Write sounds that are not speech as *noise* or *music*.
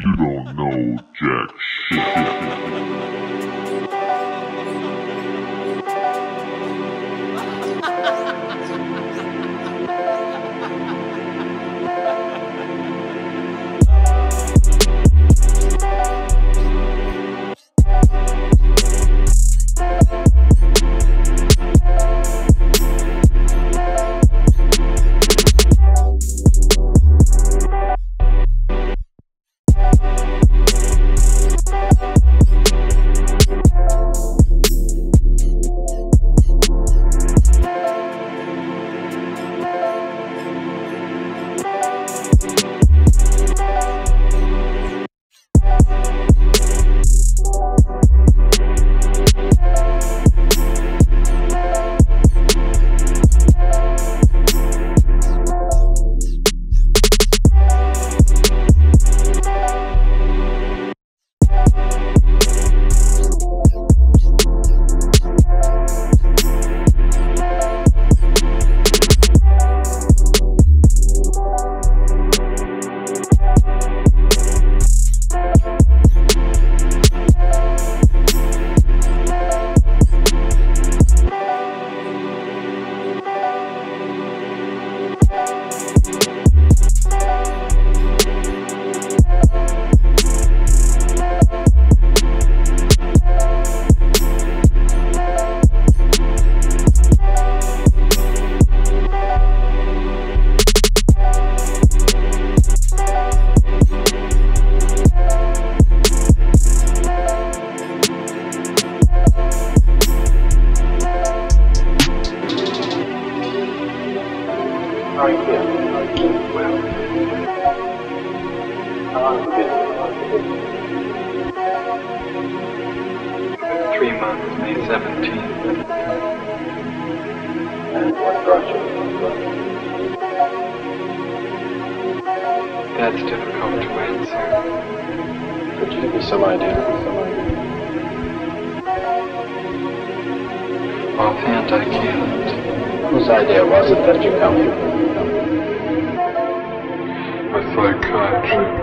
You don't know jack shit. *laughs* Three months, May 17th. And what? That's difficult to answer. Could you give me some idea? Some idea? Offhand, I can't. Whose idea was it that you come here? A psychiatrist.